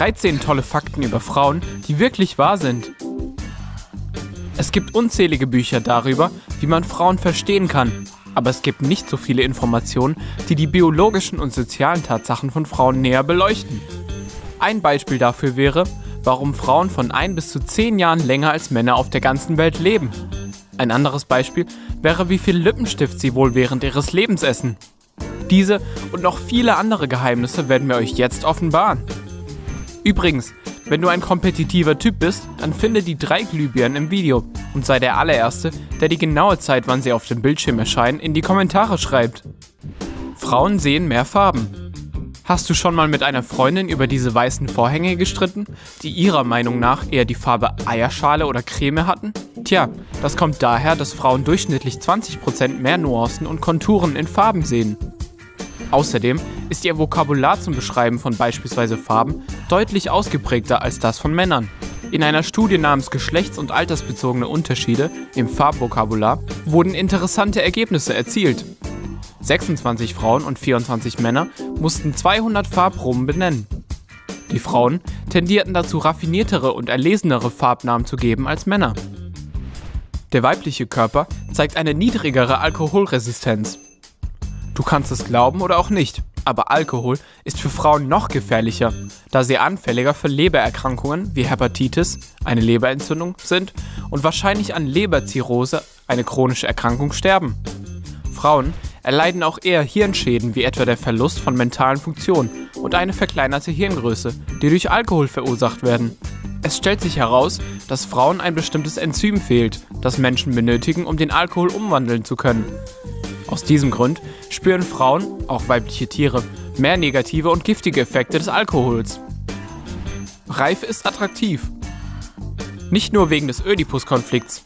13 tolle Fakten über Frauen, die wirklich wahr sind. Es gibt unzählige Bücher darüber, wie man Frauen verstehen kann, aber es gibt nicht so viele Informationen, die die biologischen und sozialen Tatsachen von Frauen näher beleuchten. Ein Beispiel dafür wäre, warum Frauen von 1 bis zu 10 Jahren länger als Männer auf der ganzen Welt leben. Ein anderes Beispiel wäre, wie viel Lippenstift sie wohl während ihres Lebens essen. Diese und noch viele andere Geheimnisse werden wir euch jetzt offenbaren. Übrigens, wenn du ein kompetitiver Typ bist, dann finde die drei Glühbirnen im Video und sei der allererste, der die genaue Zeit, wann sie auf dem Bildschirm erscheinen, in die Kommentare schreibt. Frauen sehen mehr Farben. Hast du schon mal mit einer Freundin über diese weißen Vorhänge gestritten, die ihrer Meinung nach eher die Farbe Eierschale oder Creme hatten? Tja, das kommt daher, dass Frauen durchschnittlich 20% mehr Nuancen und Konturen in Farben sehen. Außerdem ist ihr Vokabular zum Beschreiben von beispielsweise Farben deutlich ausgeprägter als das von Männern. In einer Studie namens Geschlechts- und altersbezogene Unterschiede im Farbvokabular wurden interessante Ergebnisse erzielt. 26 Frauen und 24 Männer mussten 200 Farbproben benennen. Die Frauen tendierten dazu, raffiniertere und erlesenere Farbnamen zu geben als Männer. Der weibliche Körper zeigt eine niedrigere Alkoholresistenz. Du kannst es glauben oder auch nicht, aber Alkohol ist für Frauen noch gefährlicher, da sie anfälliger für Lebererkrankungen wie Hepatitis, eine Leberentzündung, sind und wahrscheinlich an Leberzirrhose, eine chronische Erkrankung, sterben. Frauen erleiden auch eher Hirnschäden wie etwa der Verlust von mentalen Funktionen und eine verkleinerte Hirngröße, die durch Alkohol verursacht werden. Es stellt sich heraus, dass Frauen ein bestimmtes Enzym fehlt, das Menschen benötigen, um den Alkohol umwandeln zu können. Aus diesem Grund spüren Frauen, auch weibliche Tiere, mehr negative und giftige Effekte des Alkohols. Reife ist attraktiv. Nicht nur wegen des Ödipus-Konflikts.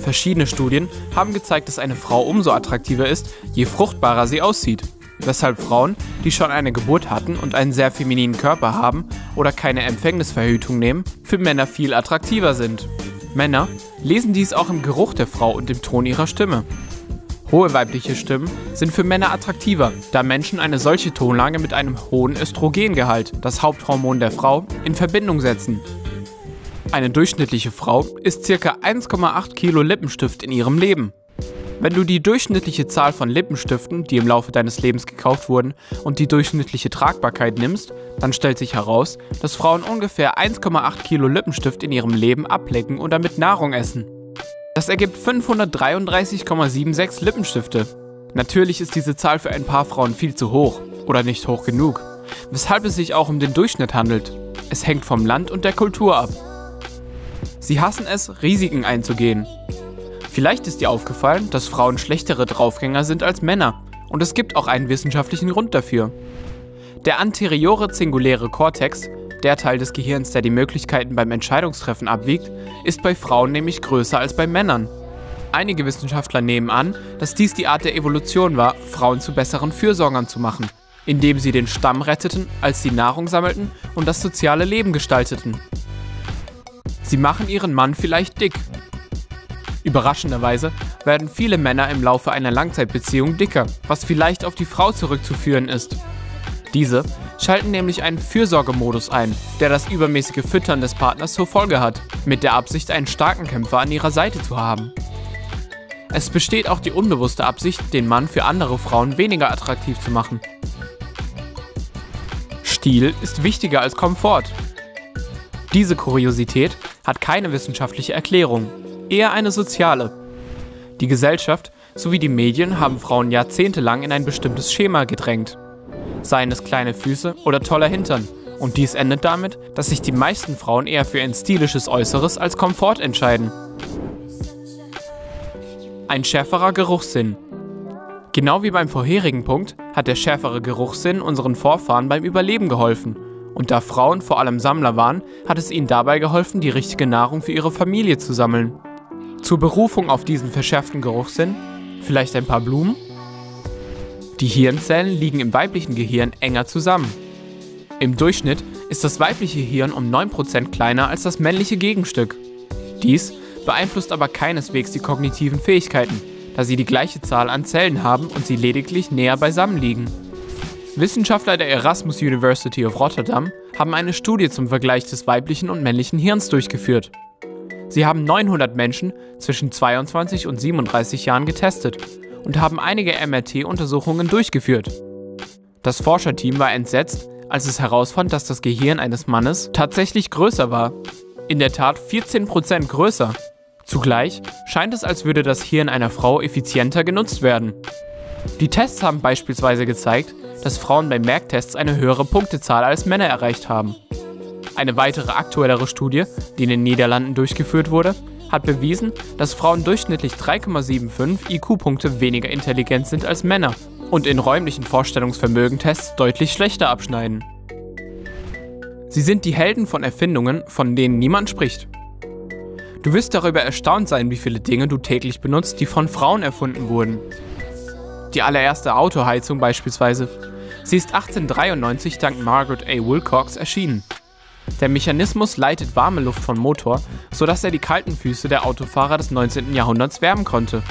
Verschiedene Studien haben gezeigt, dass eine Frau umso attraktiver ist, je fruchtbarer sie aussieht. Weshalb Frauen, die schon eine Geburt hatten und einen sehr femininen Körper haben oder keine Empfängnisverhütung nehmen, für Männer viel attraktiver sind. Männer lesen dies auch im Geruch der Frau und dem Ton ihrer Stimme. Hohe weibliche Stimmen sind für Männer attraktiver, da Menschen eine solche Tonlage mit einem hohen Östrogengehalt, das Haupthormon der Frau, in Verbindung setzen. Eine durchschnittliche Frau isst ca. 1,8 Kilo Lippenstift in ihrem Leben. Wenn du die durchschnittliche Zahl von Lippenstiften, die im Laufe deines Lebens gekauft wurden, und die durchschnittliche Tragbarkeit nimmst, dann stellt sich heraus, dass Frauen ungefähr 1,8 Kilo Lippenstift in ihrem Leben ablecken oder mit Nahrung essen. Das ergibt 533,76 Lippenstifte. Natürlich ist diese Zahl für ein paar Frauen viel zu hoch oder nicht hoch genug, weshalb es sich auch um den Durchschnitt handelt. Es hängt vom Land und der Kultur ab. Sie hassen es, Risiken einzugehen. Vielleicht ist dir aufgefallen, dass Frauen schlechtere Draufgänger sind als Männer und es gibt auch einen wissenschaftlichen Grund dafür. Der anteriore singuläre Kortex der Teil des Gehirns, der die Möglichkeiten beim Entscheidungstreffen abwiegt, ist bei Frauen nämlich größer als bei Männern. Einige Wissenschaftler nehmen an, dass dies die Art der Evolution war, Frauen zu besseren Fürsorgern zu machen, indem sie den Stamm retteten, als sie Nahrung sammelten und das soziale Leben gestalteten. Sie machen ihren Mann vielleicht dick. Überraschenderweise werden viele Männer im Laufe einer Langzeitbeziehung dicker, was vielleicht auf die Frau zurückzuführen ist. Diese schalten nämlich einen Fürsorgemodus ein, der das übermäßige Füttern des Partners zur Folge hat, mit der Absicht, einen starken Kämpfer an ihrer Seite zu haben. Es besteht auch die unbewusste Absicht, den Mann für andere Frauen weniger attraktiv zu machen. Stil ist wichtiger als Komfort. Diese Kuriosität hat keine wissenschaftliche Erklärung, eher eine soziale. Die Gesellschaft sowie die Medien haben Frauen jahrzehntelang in ein bestimmtes Schema gedrängt seien es kleine Füße oder toller Hintern. Und dies endet damit, dass sich die meisten Frauen eher für ein stilisches Äußeres als Komfort entscheiden. Ein schärferer Geruchssinn. Genau wie beim vorherigen Punkt hat der schärfere Geruchssinn unseren Vorfahren beim Überleben geholfen. Und da Frauen vor allem Sammler waren, hat es ihnen dabei geholfen, die richtige Nahrung für ihre Familie zu sammeln. Zur Berufung auf diesen verschärften Geruchssinn vielleicht ein paar Blumen die Hirnzellen liegen im weiblichen Gehirn enger zusammen. Im Durchschnitt ist das weibliche Hirn um 9% kleiner als das männliche Gegenstück. Dies beeinflusst aber keineswegs die kognitiven Fähigkeiten, da sie die gleiche Zahl an Zellen haben und sie lediglich näher beisammen liegen. Wissenschaftler der Erasmus University of Rotterdam haben eine Studie zum Vergleich des weiblichen und männlichen Hirns durchgeführt. Sie haben 900 Menschen zwischen 22 und 37 Jahren getestet und haben einige MRT-Untersuchungen durchgeführt. Das Forscherteam war entsetzt, als es herausfand, dass das Gehirn eines Mannes tatsächlich größer war. In der Tat 14% größer. Zugleich scheint es, als würde das Hirn einer Frau effizienter genutzt werden. Die Tests haben beispielsweise gezeigt, dass Frauen bei Merktests eine höhere Punktezahl als Männer erreicht haben. Eine weitere aktuellere Studie, die in den Niederlanden durchgeführt wurde, hat bewiesen, dass Frauen durchschnittlich 3,75 IQ-Punkte weniger intelligent sind als Männer und in räumlichen Vorstellungsvermögentests deutlich schlechter abschneiden. Sie sind die Helden von Erfindungen, von denen niemand spricht. Du wirst darüber erstaunt sein, wie viele Dinge du täglich benutzt, die von Frauen erfunden wurden. Die allererste Autoheizung beispielsweise. Sie ist 1893 dank Margaret A. Wilcox erschienen. Der Mechanismus leitet warme Luft vom Motor, sodass er die kalten Füße der Autofahrer des 19. Jahrhunderts wärmen konnte.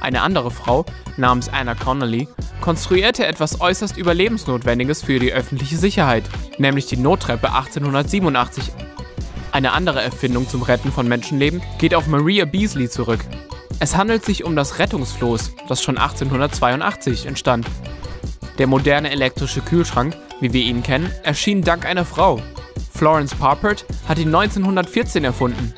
Eine andere Frau, namens Anna Connolly, konstruierte etwas äußerst Überlebensnotwendiges für die öffentliche Sicherheit, nämlich die Nottreppe 1887. Eine andere Erfindung zum Retten von Menschenleben geht auf Maria Beasley zurück. Es handelt sich um das Rettungsfloß, das schon 1882 entstand. Der moderne elektrische Kühlschrank, wie wir ihn kennen, erschien dank einer Frau. Florence Parpert hat ihn 1914 erfunden.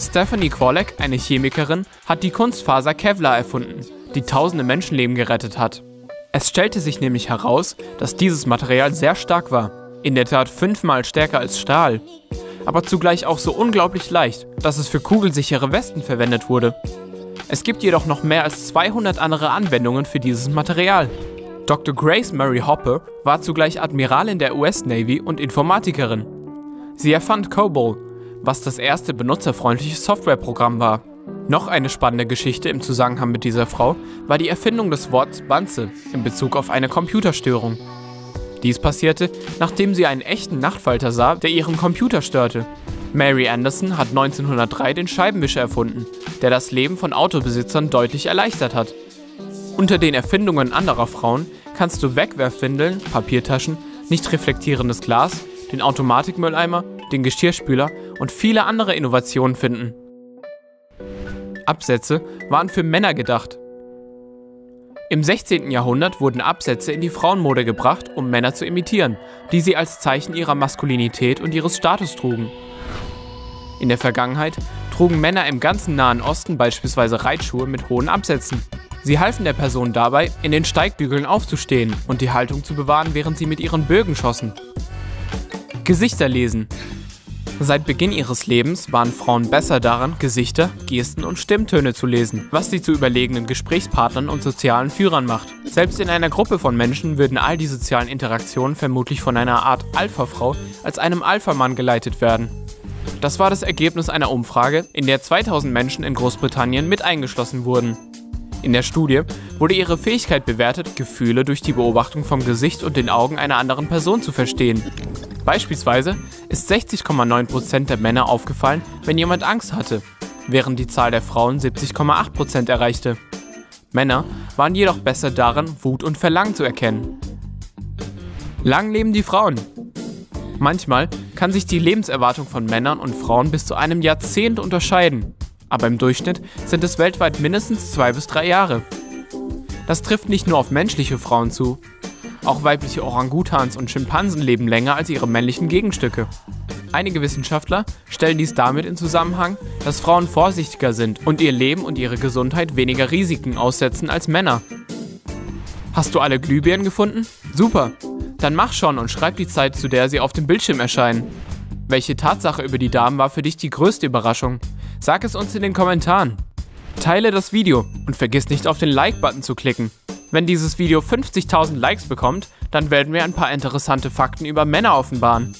Stephanie Kwolek, eine Chemikerin, hat die Kunstfaser Kevlar erfunden, die tausende Menschenleben gerettet hat. Es stellte sich nämlich heraus, dass dieses Material sehr stark war, in der Tat fünfmal stärker als Stahl, aber zugleich auch so unglaublich leicht, dass es für kugelsichere Westen verwendet wurde. Es gibt jedoch noch mehr als 200 andere Anwendungen für dieses Material. Dr. Grace Mary Hopper war zugleich Admiralin der US Navy und Informatikerin. Sie erfand COBOL, was das erste benutzerfreundliche Softwareprogramm war. Noch eine spannende Geschichte im Zusammenhang mit dieser Frau war die Erfindung des Wortes Banze in Bezug auf eine Computerstörung. Dies passierte, nachdem sie einen echten Nachtfalter sah, der ihren Computer störte. Mary Anderson hat 1903 den Scheibenwischer erfunden, der das Leben von Autobesitzern deutlich erleichtert hat. Unter den Erfindungen anderer Frauen kannst du Wegwerfwindeln, Papiertaschen, nicht reflektierendes Glas, den Automatikmülleimer, den Geschirrspüler und viele andere Innovationen finden. Absätze waren für Männer gedacht. Im 16. Jahrhundert wurden Absätze in die Frauenmode gebracht, um Männer zu imitieren, die sie als Zeichen ihrer Maskulinität und ihres Status trugen. In der Vergangenheit trugen Männer im ganzen Nahen Osten beispielsweise Reitschuhe mit hohen Absätzen. Sie halfen der Person dabei, in den Steigbügeln aufzustehen und die Haltung zu bewahren, während sie mit ihren Bögen schossen. Gesichter lesen. Seit Beginn ihres Lebens waren Frauen besser daran, Gesichter, Gesten und Stimmtöne zu lesen, was sie zu überlegenen Gesprächspartnern und sozialen Führern macht. Selbst in einer Gruppe von Menschen würden all die sozialen Interaktionen vermutlich von einer Art Alpha-Frau als einem Alpha-Mann geleitet werden. Das war das Ergebnis einer Umfrage, in der 2000 Menschen in Großbritannien mit eingeschlossen wurden. In der Studie wurde ihre Fähigkeit bewertet, Gefühle durch die Beobachtung vom Gesicht und den Augen einer anderen Person zu verstehen. Beispielsweise ist 60,9% der Männer aufgefallen, wenn jemand Angst hatte, während die Zahl der Frauen 70,8% erreichte. Männer waren jedoch besser darin, Wut und Verlangen zu erkennen. Lang leben die Frauen! Manchmal kann sich die Lebenserwartung von Männern und Frauen bis zu einem Jahrzehnt unterscheiden aber im Durchschnitt sind es weltweit mindestens zwei bis drei Jahre. Das trifft nicht nur auf menschliche Frauen zu. Auch weibliche Orangutans und Schimpansen leben länger als ihre männlichen Gegenstücke. Einige Wissenschaftler stellen dies damit in Zusammenhang, dass Frauen vorsichtiger sind und ihr Leben und ihre Gesundheit weniger Risiken aussetzen als Männer. Hast du alle Glühbirnen gefunden? Super! Dann mach schon und schreib die Zeit, zu der sie auf dem Bildschirm erscheinen. Welche Tatsache über die Damen war für dich die größte Überraschung? Sag es uns in den Kommentaren. Teile das Video und vergiss nicht auf den Like-Button zu klicken. Wenn dieses Video 50.000 Likes bekommt, dann werden wir ein paar interessante Fakten über Männer offenbaren.